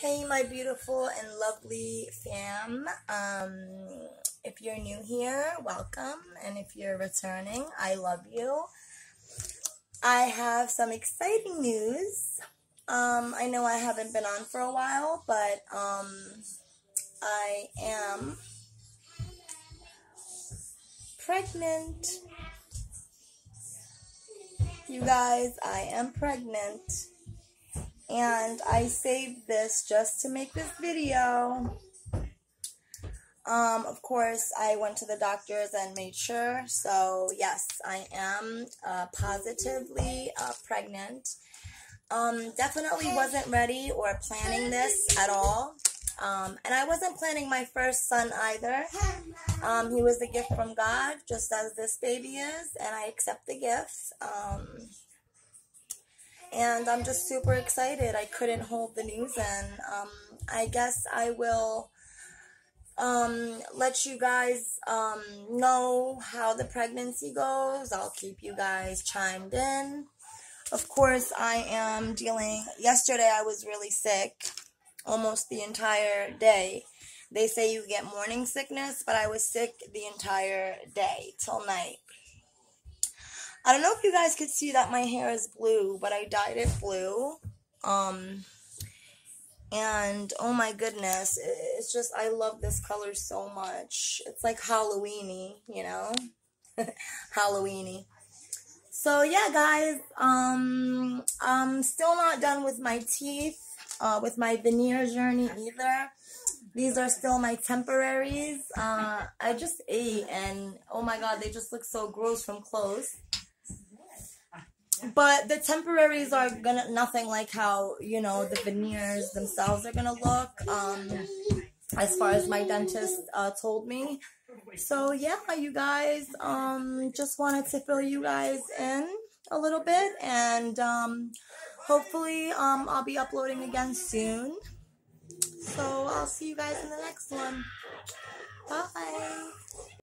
Hey, my beautiful and lovely fam. Um, if you're new here, welcome. And if you're returning, I love you. I have some exciting news. Um, I know I haven't been on for a while, but um, I am pregnant. You guys, I am pregnant and I saved this just to make this video. Um, of course, I went to the doctors and made sure. So, yes, I am uh, positively uh, pregnant. Um, definitely wasn't ready or planning this at all. Um, and I wasn't planning my first son either. Um, he was a gift from God, just as this baby is, and I accept the gifts. Um, and I'm just super excited. I couldn't hold the news in. Um, I guess I will um, let you guys um, know how the pregnancy goes. I'll keep you guys chimed in. Of course, I am dealing. Yesterday, I was really sick almost the entire day. They say you get morning sickness, but I was sick the entire day till night. I don't know if you guys could see that my hair is blue, but I dyed it blue. Um, and oh my goodness, it's just, I love this color so much. It's like Halloweeny, you know? Halloweeny. So yeah, guys, um, I'm still not done with my teeth, uh, with my veneer journey either. These are still my temporaries. Uh, I just ate and oh my god, they just look so gross from close. But the temporaries are gonna nothing like how you know the veneers themselves are gonna look. Um, as far as my dentist uh, told me. So yeah, you guys. Um, just wanted to fill you guys in a little bit, and um, hopefully, um, I'll be uploading again soon. So I'll see you guys in the next one. Bye.